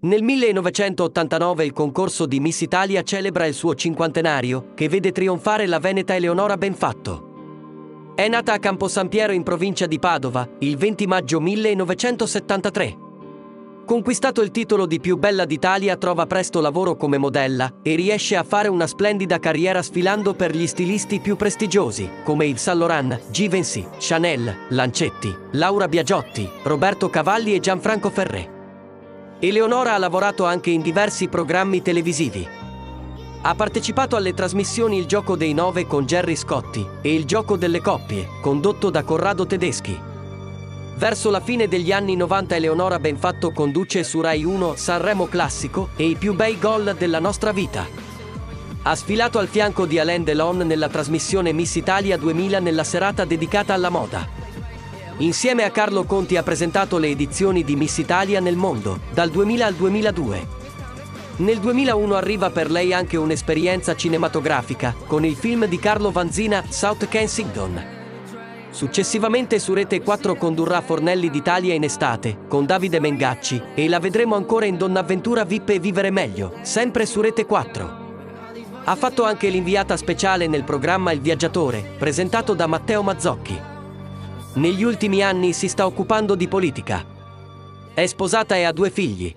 Nel 1989 il concorso di Miss Italia celebra il suo cinquantenario, che vede trionfare la veneta Eleonora Benfatto. È nata a Campo San Piero in provincia di Padova il 20 maggio 1973. Conquistato il titolo di più bella d'Italia, trova presto lavoro come modella e riesce a fare una splendida carriera sfilando per gli stilisti più prestigiosi, come Yves Saint Laurent, Givenchy, Chanel, Lancetti, Laura Biagiotti, Roberto Cavalli e Gianfranco Ferré. Eleonora ha lavorato anche in diversi programmi televisivi. Ha partecipato alle trasmissioni Il gioco dei nove con Gerry Scotti e Il gioco delle coppie, condotto da Corrado Tedeschi. Verso la fine degli anni 90 Eleonora Benfatto conduce su Rai 1 Sanremo Classico e i più bei gol della nostra vita. Ha sfilato al fianco di Alain Delon nella trasmissione Miss Italia 2000 nella serata dedicata alla moda. Insieme a Carlo Conti ha presentato le edizioni di Miss Italia nel mondo, dal 2000 al 2002. Nel 2001 arriva per lei anche un'esperienza cinematografica, con il film di Carlo Vanzina South Kensington. Successivamente su Rete 4 condurrà Fornelli d'Italia in estate, con Davide Mengacci, e la vedremo ancora in Donnavventura VIP e Vivere Meglio, sempre su Rete 4. Ha fatto anche l'inviata speciale nel programma Il Viaggiatore, presentato da Matteo Mazzocchi. Negli ultimi anni si sta occupando di politica. È sposata e ha due figli,